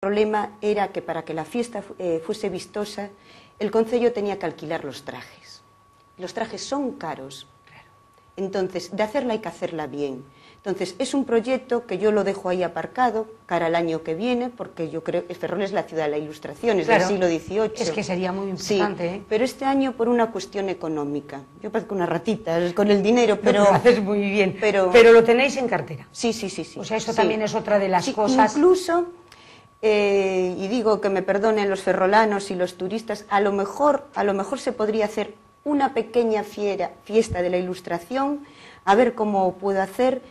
El problema era que para que la fiesta eh, fuese vistosa, el concello tenía que alquilar los trajes. Los trajes son caros. Entonces, de hacerla hay que hacerla bien. Entonces, es un proyecto que yo lo dejo ahí aparcado cara al año que viene, porque yo creo que Ferrol es la ciudad de la ilustración, es Claro. del siglo XVIII. Es que sería muy Sí, importante, ¿eh? pero este año por una cuestión económica. Yo parezco una ratita con el dinero, pero... Lo haces muy bien. pero- lo tenéis en cartera. Sí, sí, sí, sí. O sea, eso sí. también es otra de las Sí, cosas. Incluso, eh, y digo que me perdonen los ferrolanos y los turistas, a lo mejor, a lo mejor se podría hacer una pequeña fiera, fiesta de la ilustración, a ver cómo puedo hacer,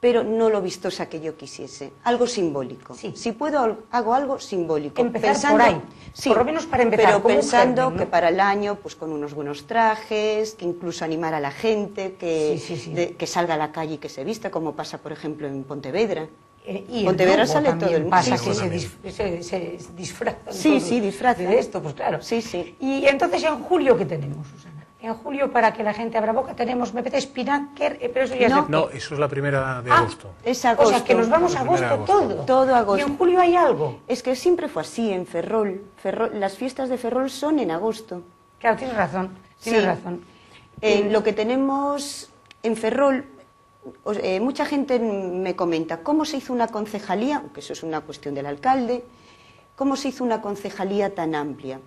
pero no lo vistosa que yo quisiese. Algo simbólico. Sí. Si puedo, hago algo simbólico. Empezar por ahí. Por lo menos para empezar, Pero pensando germen, ¿no? que para el año, pues con unos buenos trajes, que incluso animar a la gente, que, Sí, sí, sí. de- que salga a la calle y que se vista, como pasa, por ejemplo, en Pontevedra. Eh, y en Pontevedra sale también todo el mundo. pasa Sí, que sí. se, dis- se, se disfrazan Sí, sí, disfrazan. de esto, pues claro. Sí, sí. Y entonces en julio, ¿qué tenemos, Susana? En julio, para que la gente abra boca, tenemos, me parece, Spinnaker, eh, pero eso ya No. es No, eso es la primera de Ah, agosto. Es O sea, agosto. que nos vamos a agosto, agosto. todo. Todo agosto. Y en julio hay algo. Es que siempre fue así en Ferrol. Ferrol- Las fiestas de Ferrol son en agosto. Claro, tienes razón, tienes Sí. razón. Eh, lo que tenemos en Ferrol, eh, mucha gente me comenta cómo se hizo una concejalía, aunque eso es una cuestión del alcalde, cómo se hizo una concejalía tan amplia.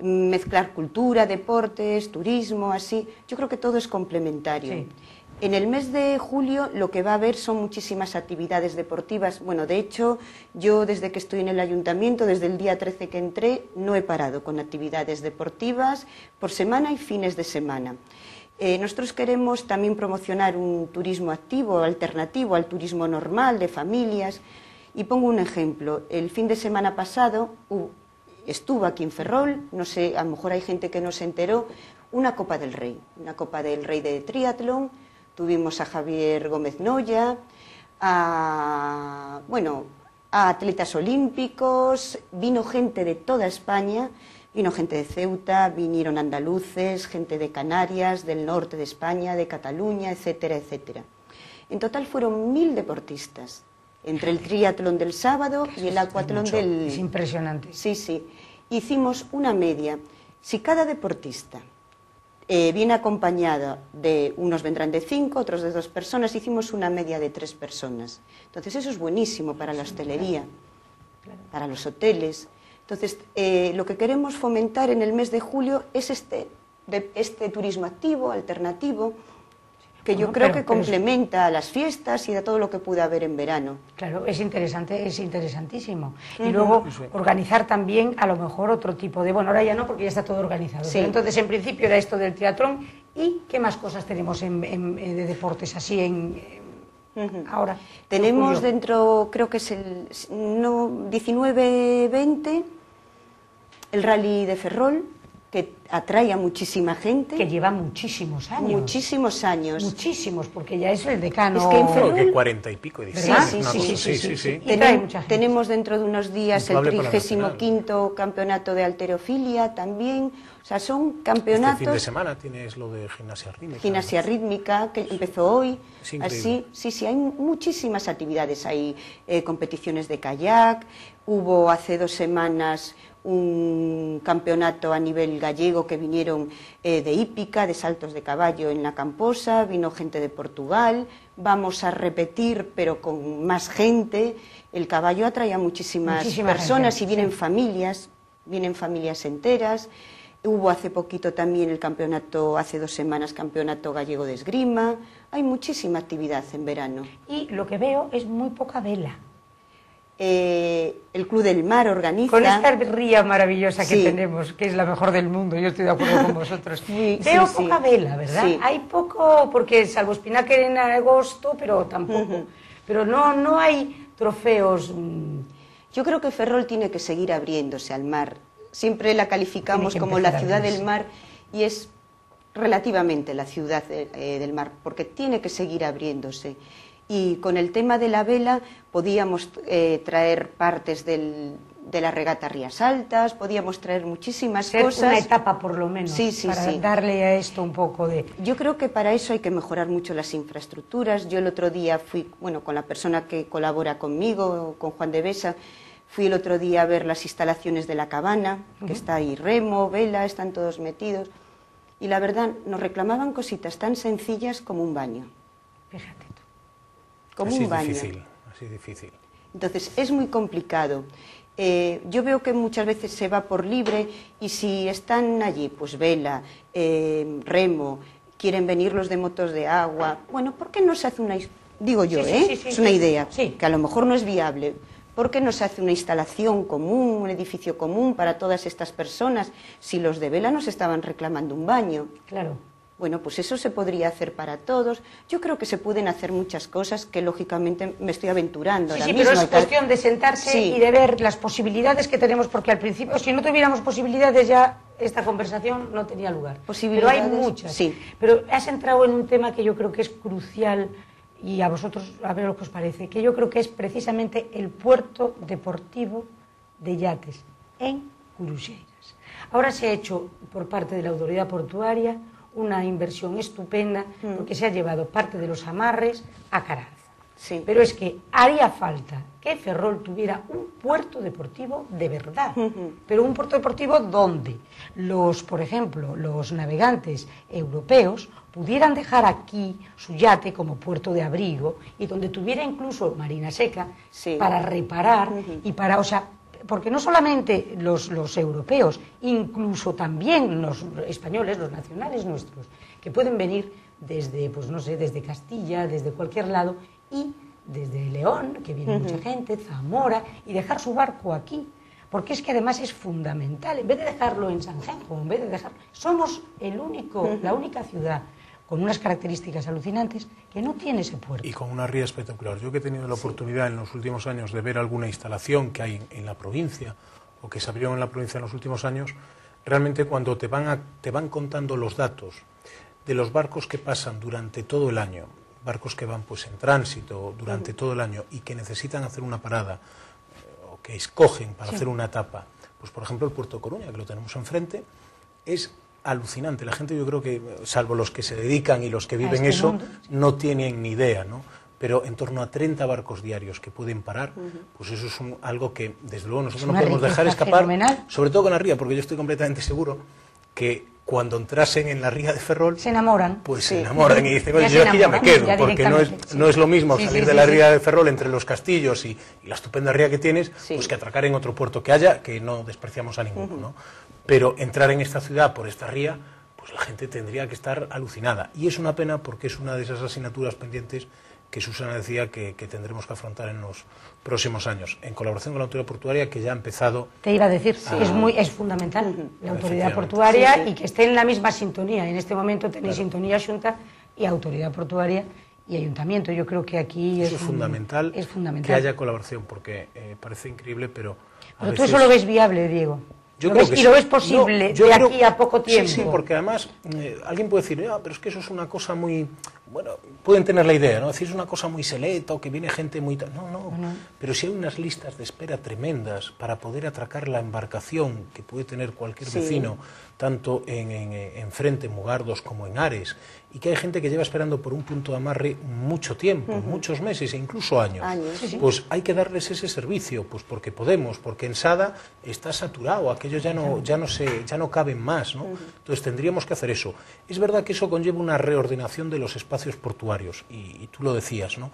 Mezclar cultura, deportes, turismo, así. Yo creo que todo es complementario. Sí. En el mes de julio lo que va a haber son muchísimas actividades deportivas. Bueno, de hecho, yo desde que estoy en el ayuntamiento, desde el día 13 que entré, no he parado con actividades deportivas por semana y fines de semana. Eh, nosotros queremos también promocionar un turismo activo, alternativo al turismo normal, de familias. Y pongo un ejemplo. El fin de semana pasado estuvo aquí en Ferrol, no sé, a lo mejor hay gente que no se enteró, una Copa del Rey, una Copa del Rey de triatlón. Tuvimos a Javier Gómez Noya, a, bueno, a atletas olímpicos, vino gente de toda España, vino gente de Ceuta, vinieron andaluces, gente de Canarias, del norte de España, de Cataluña, etcétera, etcétera. En total fueron mil deportistas, entre el triatlón del sábado y el acuatlón del... Es impresionante. Sí, sí. Hicimos una media. Si cada deportista eh, viene acompañado de unos vendrán de cinco, otros de dos personas, hicimos una media de tres personas. Entonces eso es buenísimo para la hostelería, para los hoteles. Entonces eh, lo que queremos fomentar en el mes de julio es este, de- este turismo activo, alternativo, que yo Bueno, creo pero- que complementa a las fiestas y a todo lo que puede haber en verano. Claro, es interesante, es interesantísimo. Y luego organizar también a lo mejor otro tipo de, bueno, ahora ya no porque ya está todo organizado. Sí. Entonces en principio era esto del teatrón y qué más cosas tenemos en, en- en- de deportes así en, ahora. en Tenemos dentro, creo que es el no, 19-20, el rally de Ferrol, que atrae a muchísima gente. que lleva muchísimos años. Muchísimos años. Muchísimos, porque ya es el decano. Es que en Creo Ferrol- que cuarenta y pico ¿Verdad? ediciones. Sí, sí, sí, sí, sí, sí, sí. Y sí. trae Tenem- mucha gente. tenemos dentro de unos días el Puntuable para la 35 campeonato de alterofilia también. O sea, son Este campeonatos. fin de semana tienes lo de gimnasia rítmica. Gimnasia rítmica, que empezó hoy. Así, sí, sí, hay muchísimas actividades. Hay eh, competiciones de kayak, hubo hace dos semanas un campeonato a nivel gallego que vinieron eh, de hípica, de saltos de caballo en la Camposa, vino gente de Portugal, vamos a repetir pero con más gente. El caballo atrae a muchísimas Muchísima personas gente, y vienen sí. familias, vienen familias enteras. Hubo hace poquito también el campeonato, hace dos semanas, campeonato gallego de esgrima. Hay muchísima actividad en verano. Y lo que veo es muy poca vela. Eh, el Club del Mar organiza. Con esta ría maravillosa que Sí. tenemos, que es la mejor del mundo, yo estoy de acuerdo con vosotros. Sí, Veo sí, poca vela, ¿verdad? Sí. Hay poco, porque salvo Spinnaker en agosto, pero tampoco. Pero no, no hay trofeos. mm, Yo creo que Ferrol tiene que seguir abriéndose al mar. Siempre la calificamos como la ciudad del mar y es relativamente la ciudad eh, eh, del mar, porque tiene que seguir abriéndose. Y con el tema de la vela podíamos eh, traer partes del- de la regata Rías Altas, podíamos traer muchísimas ser cosas. una etapa por lo menos, Sí, sí, para sí. darle a esto un poco de... Yo creo que para eso hay que mejorar mucho las infraestructuras. Yo el otro día fui, bueno, con la persona que colabora conmigo, con Juan de Besa, Fui el otro día a ver las instalaciones de la cabana, que está ahí remo, vela, están todos metidos. Y la verdad, nos reclamaban cositas tan sencillas como un baño. Fíjate. Como así un baño. difícil, así difícil. Entonces, es muy complicado. Eh, yo veo que muchas veces se va por libre y si están allí, pues vela, eh, remo, quieren venir los de motos de agua, bueno, ¿por qué no se hace una... Digo yo, Sí, ¿eh? sí, sí, es una idea, Sí. que a lo mejor no es viable. ¿Por qué no se hace una instalación común, un edificio común para todas estas personas si los de vela nos estaban reclamando un baño? Claro. Bueno, pues eso se podría hacer para todos. Yo creo que se pueden hacer muchas cosas que lógicamente me estoy aventurando Sí, ahora sí, mismo. pero es cuestión de sentarse Sí. y de ver las posibilidades que tenemos, porque al principio, si no tuviéramos posibilidades ya esta conversación no tenía lugar. Pero Posibilidades, hay muchas. sí. Pero has entrado en un tema que yo creo que es crucial y a vosotros a ver lo que os parece, que yo creo que es precisamente el puerto deportivo de yates en Curuxeiras. Ahora se ha hecho por parte de la autoridad portuaria una inversión estupenda Mm. porque se ha llevado parte de los amarres a Caranza. Sí. Pero es que haría falta que Ferrol tuviera un puerto deportivo de verdad. Pero un puerto deportivo donde los, por ejemplo, los navegantes europeos pudieran dejar aquí su yate como puerto de abrigo y donde tuviera incluso marina seca Sí. para reparar y para, o sea, porque no solamente los, los europeos, incluso también los españoles, los nacionales nuestros, que pueden venir desde, pues no sé, desde Castilla, desde cualquier lado, y desde León, que viene mucha gente, Zamora, y dejar su barco aquí. Porque es que además es fundamental, en vez de dejarlo en San Genjo, en vez de dejarlo... Somos el único, la única ciudad con unas características alucinantes que no tiene ese puerto. Y con una ría espectacular. Yo que he tenido la oportunidad en los últimos años de ver alguna instalación que hay en, en la provincia o que se abrió en la provincia en los últimos años, realmente cuando te van, a- te van contando los datos de los barcos que pasan durante todo el año, barcos que van pues en tránsito durante todo el año y que necesitan hacer una parada eh, o que escogen para hacer una etapa, pues por ejemplo el puerto de Coruña, que lo tenemos enfrente, es alucinante. La gente yo creo que, salvo los que se dedican y los que viven este eso, mundo, no tienen ni idea, ¿no? Pero en torno a 30 barcos diarios que pueden parar, pues eso es un- algo que desde luego nosotros no podemos dejar escapar, fenomenal. sobre todo con la ría, porque yo estoy completamente seguro que cuando entrasen en la ría de Ferrol, Se enamoran. pues Sí. se enamoran y dicen, oye, yo aquí ya me quedo, ya porque no es, sí. no es lo mismo Sí, salir de la ría de Ferrol entre los castillos y, y la estupenda ría que tienes, pues que atracar en otro puerto que haya, que no despreciamos a ninguno, ¿no? Pero entrar en esta ciudad por esta ría, pues la gente tendría que estar alucinada. Y es una pena porque es una de esas asignaturas pendientes que Susana decía que, que tendremos que afrontar en los próximos años, en colaboración con la autoridad portuaria que ya ha empezado Te iba a decir, es muy es fundamental la autoridad portuaria Sí, sí. y que esté en la misma sintonía. En este momento tenéis sintonía Junta y autoridad portuaria y ayuntamiento. Yo creo que aquí Eso es, es un- fundamental, es fundamental. que haya colaboración, porque eh, parece increíble, pero. a Pero tú veces- eso lo ves viable, Diego. Yo ¿Lo creo ves- que y lo sí. ves posible No, yo de creo- aquí a poco tiempo. Sí, sí, porque además eh, alguien puede decir, ah, pero es que eso es una cosa muy. Bueno, pueden tener la idea, ¿no? Decir, es una cosa muy selecta o que viene gente muy. tal". No, no. Pero si hay unas listas de espera tremendas para poder atracar la embarcación que puede tener cualquier Sí. vecino, tanto en, en, en Frente, en Mugardos, como en Ares, y que hay gente que lleva esperando por un punto de amarre mucho tiempo, muchos meses e incluso años. Años. Sí, sí. Pues hay que darles ese servicio, pues porque podemos, porque en Sada está saturado, aquello ya no, ya no se, ya no caben más, ¿no? Entonces tendríamos que hacer eso. Es verdad que eso conlleva una reordenación de los espacios portuarios, y, y tú lo decías, ¿no?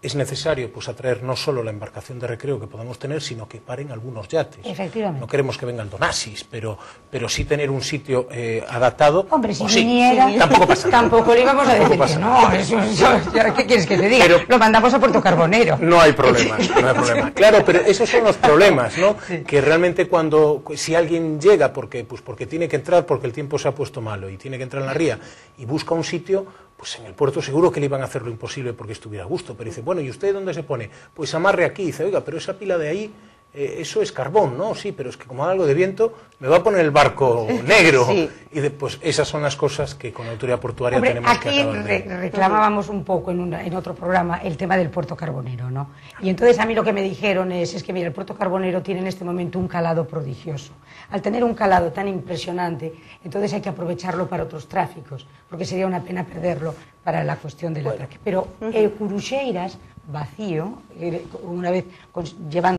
Es necesario pues atraer no solo la embarcación de recreo que podamos tener, sino que paren algunos yates. Efectivamente. No queremos que vengan donasis, pero, pero sí tener un sitio eh, adaptado. Hombre, si O sí, viniera, tampoco pasa tampoco le íbamos a decir que no. Eso, eso- ya, ¿Qué quieres que te diga? Pero- lo mandamos a Puerto Carbonero. No hay problema, no hay problema. Claro, pero esos son los problemas, ¿no? Que realmente cuando, si alguien llega porque, pues porque tiene que entrar, porque el tiempo se ha puesto malo y tiene que entrar en la ría y busca un sitio, pues en el puerto seguro que le iban a hacer lo imposible porque estuviera a gusto. Pero dice, bueno, ¿y usted dónde se pone? Pues amarre aquí. dice, oiga, pero esa pila de ahí, eh, eso es carbón, ¿no? Sí, pero es que como haga algo de viento, me va a poner el barco negro. Sí. Y de- pues esas son las cosas que con la autoridad portuaria Hombre, tenemos que aquí acabar de- re- reclamábamos un poco en, una- en otro programa el tema del puerto carbonero, ¿no? Y entonces a mí lo que me dijeron es, es que mira, el puerto carbonero tiene en este momento un calado prodigioso. Al tener un calado tan impresionante, entonces hay que aprovecharlo para otros tráficos, porque sería una pena perderlo para la cuestión del atraque. Pero el Curuxeiras vacío, eh, una vez con- llevando